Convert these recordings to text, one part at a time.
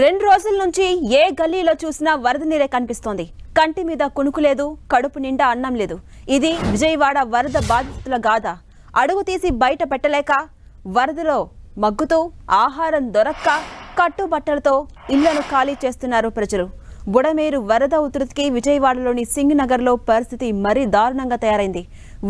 రెండు రోజుల నుంచి ఏ గల్లీలో చూసినా వరద నీరే కనిపిస్తోంది. కంటి మీద కునుకు లేదు కడుపు నిండా అన్నం లేదు. ఇది విజయవాడ వరద బాధితుల గాథ. అడుగు తీసి బయట పెట్టలేక వరదలో మగ్గుతూ ఆహారం దొరక్క కట్టుబట్టలతో ఇళ్ళను ఖాళీ చేస్తున్నారు ప్రజలు. బుడమేరు వరద ఉధృతికి విజయవాడలోని సింగ్ నగర్లో పరిస్థితి మరీ దారుణంగా తయారైంది.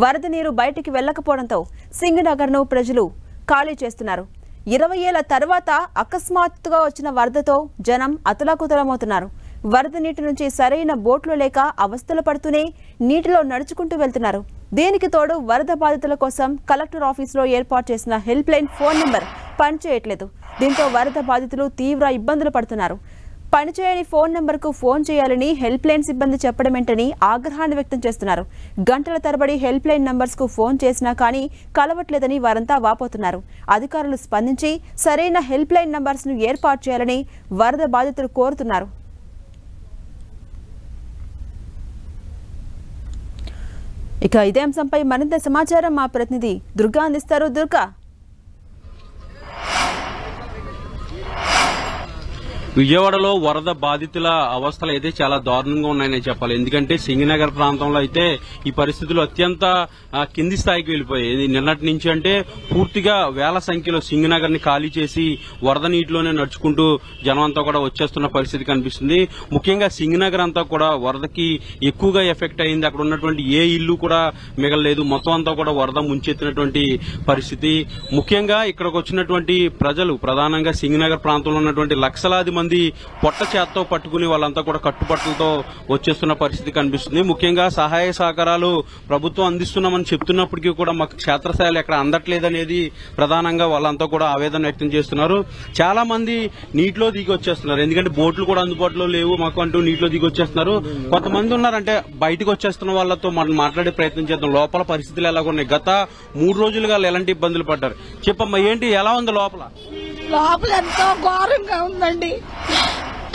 వరద నీరు బయటికి వెళ్ళకపోవడంతో సింగ్ నగర్ను ప్రజలు ఖాళీ చేస్తున్నారు. ఇరవై ఏళ్ళ తర్వాత అకస్మాత్తుగా వచ్చిన వరదతో జనం అతలాకుతలమవుతున్నారు. వరద నీటి నుంచి సరైన బోట్లు లేక అవస్థలు పడుతూనే నీటిలో నడుచుకుంటూ వెళ్తున్నారు. దీనికి తోడు వరద బాధితుల కోసం కలెక్టర్ ఆఫీసులో ఏర్పాటు చేసిన హెల్ప్ లైన్ ఫోన్ నెంబర్ పనిచేయట్లేదు. దీంతో వరద బాధితులు తీవ్ర ఇబ్బందులు పడుతున్నారు. పనిచేయని ఫోన్ నెంబర్కు ఫోన్ చేయాలని హెల్ప్ లైన్ సిబ్బంది చెప్పడమేంటని ఆగ్రహాన్ని వ్యక్తం చేస్తున్నారు. గంటల తరబడి హెల్ప్ లైన్ నంబర్స్కు ఫోన్ చేసినా కానీ కలవట్లేదని వారంతా వాపోతున్నారు. అధికారులు స్పందించి సరైన హెల్ప్ లైన్ నంబర్స్ను ఏర్పాటు చేయాలని వరద బాధితులు కోరుతున్నారు. ఇక ఇదే అంశంపై మరింత సమాచారం మా ప్రతినిధి దుర్గా అందిస్తారు. దుర్గా విజయవాడలో వరద బాధితుల అవస్థలు అయితే చాలా దారుణంగా ఉన్నాయని చెప్పాలి. ఎందుకంటే సింగనగర్ ప్రాంతంలో అయితే ఈ పరిస్థితులు అత్యంత కింది స్థాయికి వెళ్ళిపోయాయి. నిన్నటి నుంచి అంటే పూర్తిగా వేల సంఖ్యలో సింగనగర్ని ఖాళీ చేసి వరద నీటిలోనే నడుచుకుంటూ జనం అంతా కూడా వచ్చేస్తున్న పరిస్థితి కనిపిస్తుంది. ముఖ్యంగా సింగనగర్ అంతా కూడా వరదకి ఎక్కువగా ఎఫెక్ట్ అయింది. అక్కడ ఉన్నటువంటి ఏ ఇల్లు కూడా మిగలలేదు. మొత్తం అంతా కూడా వరద ముంచెత్తినటువంటి పరిస్థితి. ముఖ్యంగా ఇక్కడికి వచ్చినటువంటి ప్రజలు ప్రధానంగా సింగనగర్ ప్రాంతంలో ఉన్నటువంటి లక్షలాది మంది పొట్ట చేత్తో పట్టుకుని వాళ్ళంతా కూడా కట్టుబట్టలతో వచ్చేస్తున్న పరిస్థితి కనిపిస్తుంది. ముఖ్యంగా సహాయ సహకారాలు ప్రభుత్వం అందిస్తున్నామని చెప్తున్నప్పటికీ కూడా మాకు క్షేత్రస్థాయిలో ఎక్కడ అందట్లేదనేది ప్రధానంగా వాళ్ళంతా కూడా ఆవేదన వ్యక్తం చేస్తున్నారు. చాలా మంది నీటిలో దిగి వచ్చేస్తున్నారు ఎందుకంటే బోట్లు కూడా అందుబాటులో లేవు మాకు అంటూ నీటిలో దిగి వచ్చేస్తున్నారు కొంతమంది ఉన్నారంటే బయటకు వచ్చేస్తున్న వాళ్ళతో మనం మాట్లాడే ప్రయత్నం చేద్దాం. లోపల పరిస్థితులు ఎలాగున్నాయి? గత మూడు రోజులుగా వాళ్ళు ఎలాంటి ఇబ్బందులు పడ్డారు? చెప్పమ్మా ఏంటి? ఎలా ఉంది లోపల? లోపల ఎంతో ఘోరంగా ఉందండి.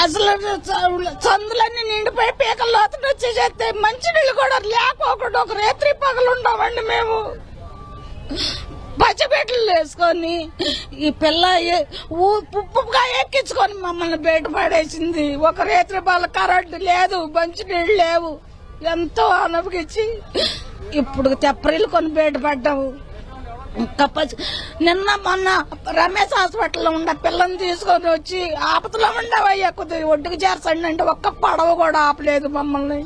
అసలు చందులన్నీ సందులన్నీ నిండిపోయి పీకల లోతులు వచ్చేసేస్తే మంచినీళ్ళు కూడా లేకపోకుండా ఒక రేత్రి పగలు ఉండమండి మేము. పచ్చబెట్టలు వేసుకొని ఈ పిల్ల ఉప్పుగా ఎక్కించుకొని మమ్మల్ని బయట పడేసింది. ఒక రేత్రి పగల కరెంటు లేదు మంచినీళ్ళు లేవు. ఎంతో అనపగిచ్చి ఇప్పుడు తెప్పరిల్లు కొని బయటపడ్డాము ఇంకా నిన్న మొన్న రమేష్ హాస్పిటల్లో ఉన్న పిల్లని తీసుకొని వచ్చి ఆపతలో ఉండవయ్యా కొద్దిగా ఒడ్డుకు చేర్చండి అంటే ఒక్క పడవ కూడా ఆపలేదు మమ్మల్ని.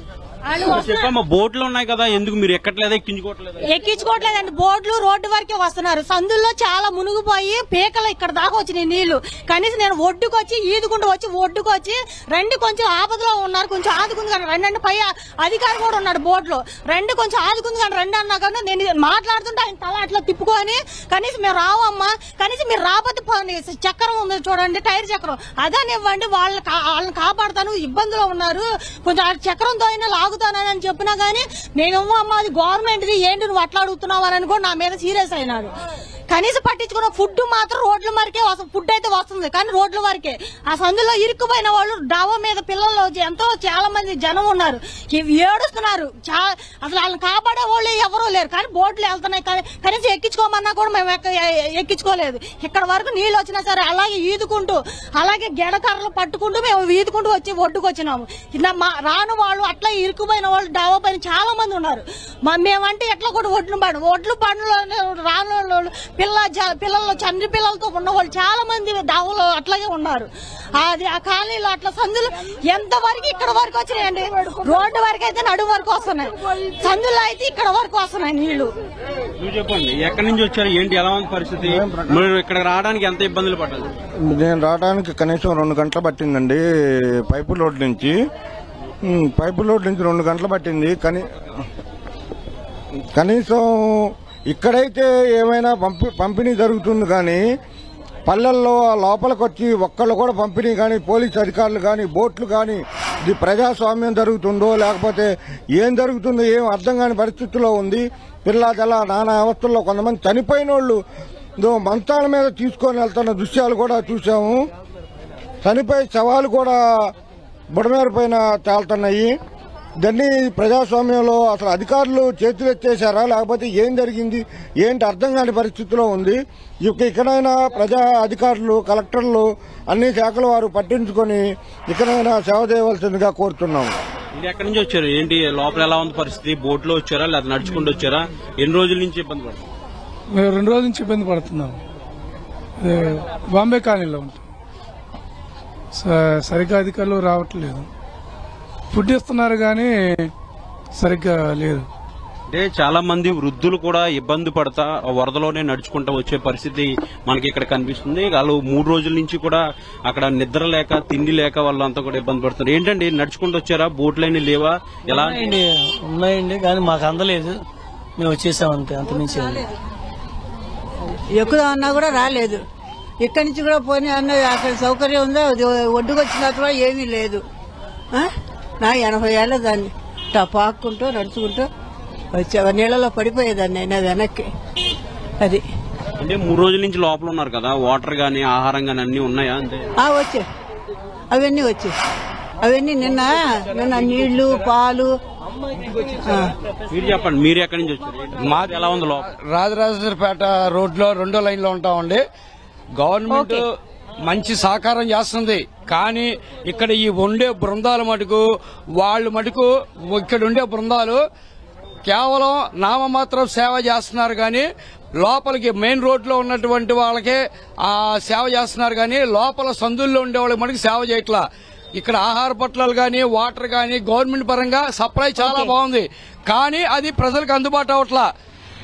చెప్పమ్మా బోట్లు ఉన్నాయి కదా ఎందుకు మీరు ఎక్కట్లేదా ఎక్కించుకోవట్లేదా ఎక్కించుకోవట్లేదండి బోర్డులు రోడ్డు వరకే వస్తున్నారు. సందుల్లో చాలా మునిగిపోయి పీకలు ఇక్కడ దాకా వచ్చినాయి నీళ్ళు. కనీసం నేను ఒడ్డుకు వచ్చి ఈదుకుంటూ వచ్చి ఒడ్డుకు వచ్చి రెండు కొంచెం ఆపదలో ఉన్నారు కొంచెం ఆదుకుంది కానీ రెండు అంటే పై అధికారి కూడా ఉన్నాడు బోర్డులో రెండు కొంచెం ఆదుకుంది కానీ రెండు అన్నా కానీ నేను మాట్లాడుతుంటే ఆయన తల అట్లా తిప్పుకొని కనీసం మేము రావమ్మా కనీసం మీరు రాబోతే. చక్రం ఉంది చూడండి టైర్ చక్రం. అదనివ్వండి వాళ్ళని వాళ్ళని కాపాడుతాను ఇబ్బందులో ఉన్నారు. కొంచెం చక్రంతో అయినా లాగుతానని అని చెప్పినా గానీ నేనేమో అమ్మ అది గవర్నమెంట్ది ఏంటి నువ్వు అట్లా అడుగుతున్నావు అని కూడా నా మీద సీరియస్ అయినాడు. కనీసం పట్టించుకున్న ఫుడ్ మాత్రం రోడ్ల వరకే వస్తుంది ఫుడ్ అయితే వస్తుంది కానీ రోడ్ల వరకే. ఆ సందులో ఇరుక్కుపోయిన వాళ్ళు డాబా మీద పిల్లలు ఎంతో చాలా మంది జనం ఉన్నారు. ఇవి ఏడుస్తున్నారు. అసలు వాళ్ళని కాపాడే వాళ్ళు ఎవరూ లేరు. కానీ బోట్లు వెళ్తున్నాయి. కానీ కనీసం ఎక్కించుకోమన్నా కూడా మేము ఎక్క- ఎక్కించుకోలేదు. ఇక్కడ వరకు నీళ్ళు వచ్చినా సరే అలాగే ఈదుకుంటూ అలాగే గెడకర్రలు పట్టుకుంటూ మేము ఈదుకుంటూ వచ్చి ఒడ్డుకు వచ్చినాము మా రాను వాళ్ళు అట్లా ఇరుక్కుపోయిన వాళ్ళు డాబా పైన చాలా మంది ఉన్నారు మేమంటే ఎట్లా కూడా ఒడ్లు పడు ఒడ్లు పండ్లు రాను వాళ్ళు పిల్ల పిల్లలు చంద్రి పిల్లలతో ఉన్న వాళ్ళు చాలా మంది డాబాలో అట్లాగే ఉన్నారు. అది ఆ కాలనీలో అట్లా సందులు ఎంత వరకు ఇక్కడ వరకు వచ్చినాయండి? రోడ్డు వరకు అయితే నడుము వరకు వస్తున్నాయి. సందులో అయితే ఇక్కడ వరకు వస్తున్నాయి నీళ్ళు. నువ్వు చెప్పండి ఎక్కడి నుంచి వచ్చారు? ఏంటి ఎలా ఉంది పరిస్థితి? మీరు ఇక్కడ రావడానికి ఎంత ఇబ్బందులు పడ్డారు? నేను రావడానికి కనీసం రెండు గంటలు పట్టిందండి పైపు రోడ్ నుంచి. పైపు రోడ్ నుంచి రెండు గంటలు పట్టింది. కనీ కనీసం ఇక్కడైతే ఏమైనా పంపి పంపిణీ జరుగుతుంది కానీ పల్లెల్లో లోపలికి వచ్చి ఒక్కళ్ళు కూడా పంపిణీ కానీ పోలీస్ అధికారులు కానీ బోట్లు కానీ ఇది ప్రజాస్వామ్యం జరుగుతుందో లేకపోతే ఏం జరుగుతుందో ఏం అర్థం కాని పరిస్థితిలో ఉంది. పిల్లాదల నానా అవస్థల్లో కొంతమంది చనిపోయిన వాళ్ళు మంచాల మీద తీసుకొని వెళ్తున్న దృశ్యాలు కూడా చూసాము చనిపోయి శవాలు కూడా బుడమేరు పైన తేలుతున్నాయి. దాన్ని ప్రజాస్వామ్యంలో అసలు అధికారులు చేతులు ఎత్తేసారా లేకపోతే ఏం జరిగింది? ఏంటి అర్థం కాని పరిస్థితిలో ఉంది. ఇక ఇక్కడైనా ప్రజా అధికారులు కలెక్టర్లు అన్ని శాఖల వారు పట్టించుకొని ఇక్కడైనా సేవ చేయవలసిందిగా కోరుతున్నాము మీరు ఎక్కడి నుంచి వచ్చారు? ఏంటి? లోపల ఎలా ఉంది పరిస్థితి? బోట్లో వచ్చారా? లేదా నడుచుకుంటూ వచ్చారా? ఎన్ని రోజుల నుంచి ఇబ్బంది పడుతుంది మేము రెండు రోజుల నుంచి ఇబ్బంది పడుతున్నాం. బాంబే కాలనీలో ఉంటాం. స- సరిగ్గా అధికారులు రావట్లేదు. ఫుడ్ ఇస్తున్నారు కానీ సరిగ్గా లేదు. అంటే చాలా మంది వృద్ధులు కూడా ఇబ్బంది పడతా వరదలోనే నడుచుకుంటూ వచ్చే పరిస్థితి మనకి ఇక్కడ కనిపిస్తుంది. వాళ్ళు మూడు రోజుల నుంచి కూడా అక్కడ నిద్ర లేక తిండి లేక వాళ్ళంతా కూడా ఇబ్బంది పడుతున్నారు. ఏంటండి నడుచుకుంటూ వచ్చారా? బోట్లైన లేవా? ఎలా? ఉన్నాయండి కానీ మాకు అందలేదు. మేము వచ్చేసాం అంతే లేదు. ఎక్కువ అన్నా కూడా రాలేదు. ఇక్కడి నుంచి కూడా పోనీ అన్న అక్కడ సౌకర్యం ఉందో? అది ఒడ్డుకు వచ్చిన తర్వాత కూడా ఏమీ లేదు. ఆ? నా ఎనభై ఏళ్ళ దాన్ని పాక్కుంటూ నడుచుకుంటూ వచ్చే నీళ్ళలో పడిపోయేదాన్ని అయినా వెనక్కి. అది. అంటే మూడు రోజుల నుంచి లోపల ఉన్నారు కదా వాటర్ గానీ ఆహారం గానీ అన్ని ఉన్నాయా అంటే ఆ వచ్చే అవన్నీ వచ్చే అవన్నీ నిన్న నిన్న నీళ్ళు పాలు ఆ. మీరు చెప్పండి మీరు ఎక్కడి నుంచి వచ్చారు? మాది ఎలా ఉంది లోపల? రాజరాజేశ్వరపేట రోడ్లో రెండో లైన్లో ఉంటామండి. గవర్నమెంట్ మంచి సహకారం చేస్తుంది. కానీ ఇక్కడ ఈ ఉండే బృందాలు మటుకు వాళ్ళు మటుకు ఇక్కడ ఉండే బృందాలు కేవలం నామమాత్రం సేవ చేస్తున్నారు కానీ లోపలికి మెయిన్ రోడ్లో ఉన్నటువంటి వాళ్ళకే ఆ సేవ చేస్తున్నారు కానీ లోపల సందుల్లో ఉండే వాళ్ళకి మటుకు సేవ చేయట్లా. ఇక్కడ ఆహార పొట్లాలు కానీ వాటర్ కానీ గవర్నమెంట్ పరంగా సప్లై చాలా బాగుంది. కానీ అది ప్రజలకు అందుబాటు అవట్లా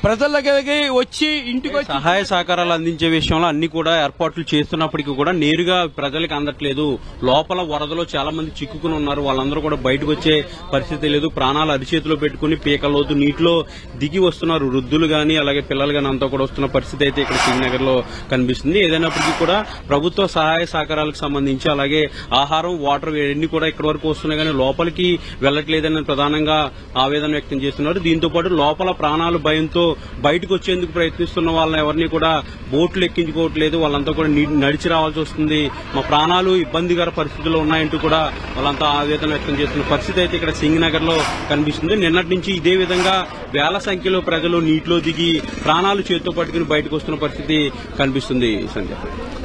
ప్రజలకి వచ్చి ఇంటికి సహాయ సహకారాలు అందించే విషయంలో అన్ని కూడా ఏర్పాట్లు చేస్తున్నప్పటికీ కూడా నేరుగా ప్రజలకు అందట్లేదు. లోపల వరదలో చాలా మంది చిక్కుకుని ఉన్నారు. వాళ్ళందరూ కూడా బయటకు వచ్చే పరిస్థితి లేదు. ప్రాణాలు అరిచేతిలో పెట్టుకుని పీకలోతు నీటిలో దిగి వస్తున్నారు. వృద్ధులు గాని అలాగే పిల్లలు గాని అంతా కూడా వస్తున్న పరిస్థితి అయితే ఇక్కడ శ్రీనగర్లో కనిపిస్తుంది. ఏదైనప్పటికీ కూడా ప్రభుత్వ సహాయ సహకారాలకు సంబంధించి అలాగే ఆహారం వాటర్ ఇవన్నీ కూడా ఇక్కడ వరకు వస్తున్నాయి. కానీ లోపలికి వెళ్ళట్లేదని ప్రధానంగా ఆవేదన వ్యక్తం చేస్తున్నారు. దీంతో పాటు లోపల ప్రాణాలు భయంతో బయటకు వచ్చేందుకు ప్రయత్నిస్తున్న వాళ్ళని ఎవరిని కూడా బోట్లు ఎక్కించుకోవట్లేదు. వాళ్ళంతా కూడా నీ- నడిచి రావాల్సి వస్తుంది. మా ప్రాణాలు ఇబ్బందికర పరిస్థితుల్లో ఉన్నాయంటూ కూడా వాళ్ళంతా ఆవేదన వ్యక్తం చేస్తున్న పరిస్థితి అయితే ఇక్కడ సింగనగర్లో కనిపిస్తుంది. నిన్నటి నుంచి ఇదే విధంగా వేల సంఖ్యలో ప్రజలు నీటిలో దిగి ప్రాణాలు చేతితో పట్టుకుని బయటకు వస్తున్న పరిస్థితి కనిపిస్తుంది. Sandhya.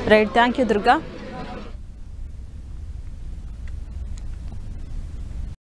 Right thank you Durga.